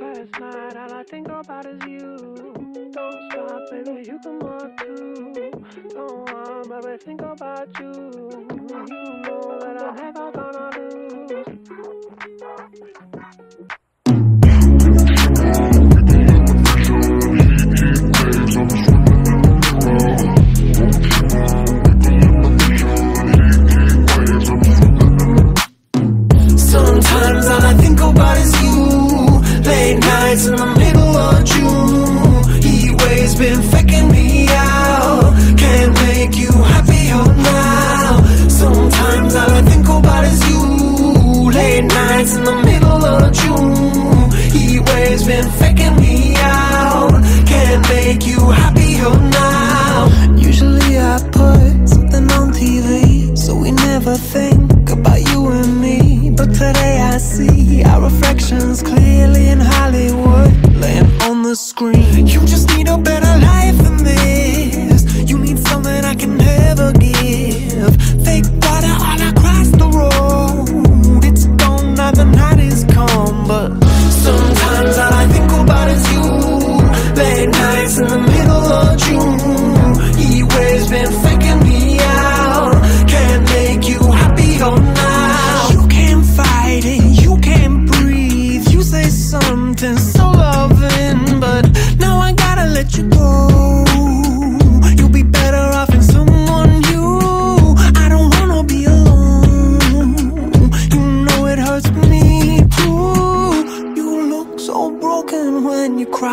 Last night, all I think about is you. Don't stop, baby, you come on too. Don't want, baby, think about you. You know that I'm never gonna Waves been faking me out. Can't make you happier now. Sometimes all I think about is you. Late nights in the You just need a better life than this. You need something I can never give. Fake water all across the road. The night is but sometimes all I think about is you. Late nights in the middle of June.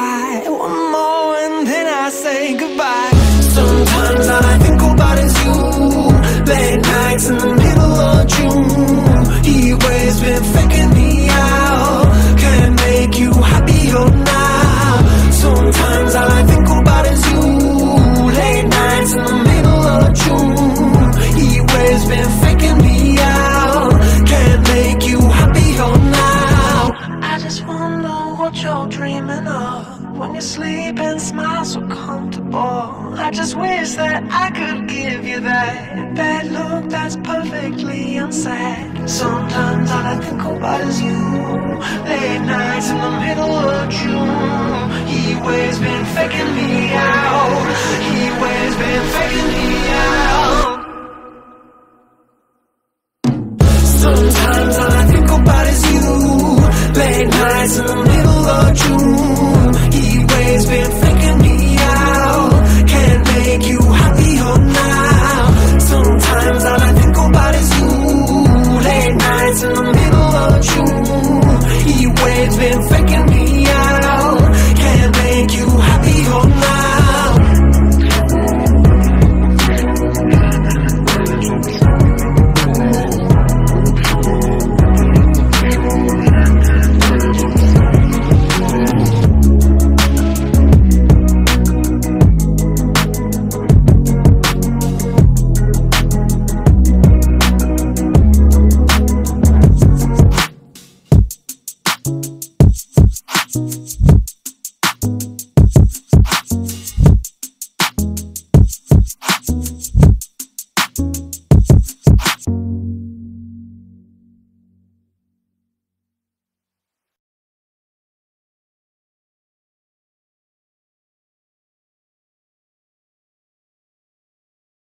One more and then I say goodbye. Sometimes all I think about is you. Late nights in when you sleep and smile so comfortable. I just wish that I could give you that bad look that's perfectly unsaid. Sometimes all I think about is you. Late nights in the middle of June. He waves been faking me out. He waves been faking me out. Sometimes all I think about is you. Late nights in the